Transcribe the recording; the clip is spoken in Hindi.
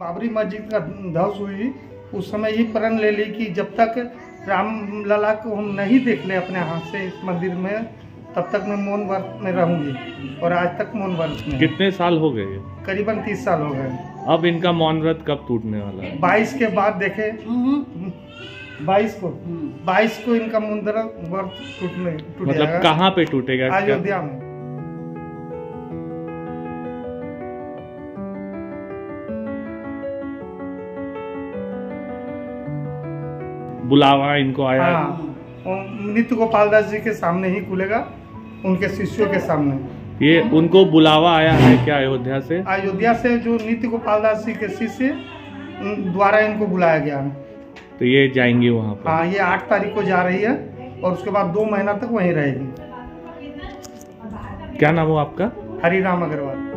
बाबरी मस्जिद का ध्वस हुई उस समय ये प्रण ले ली कि जब तक राम लला को हम नहीं देख ले अपने हाथ से इस मंदिर में तब तक मैं मौन व्रत में रहूँगी और आज तक मौन व्रत में। कितने साल हो गए? करीबन तीस साल हो गए। अब इनका मौन व्रत कब टूटने वाला है? बाईस के बाद देखे। बाईस को। बाईस को इनका मुंदरा व्रत टूटने टूट मतलब कहाँ पे टूटेगा? अयोध्या में। बुलावा इनको आया। हाँ नित्य गोपाल दास जी के सामने ही खुलेगा उनके शिष्यों के सामने। ये उनको बुलावा आया है क्या अयोध्या से? अयोध्या से जो नित्य गोपाल दास जी के शिष्य द्वारा इनको बुलाया गया है। तो ये जाएँगी वहाँ पर। हाँ ये आठ तारीख को जा रही है और उसके बाद दो महीना तक वहीं रहेगी। क्या नाम हो आपका? हरिराम अग्रवाल।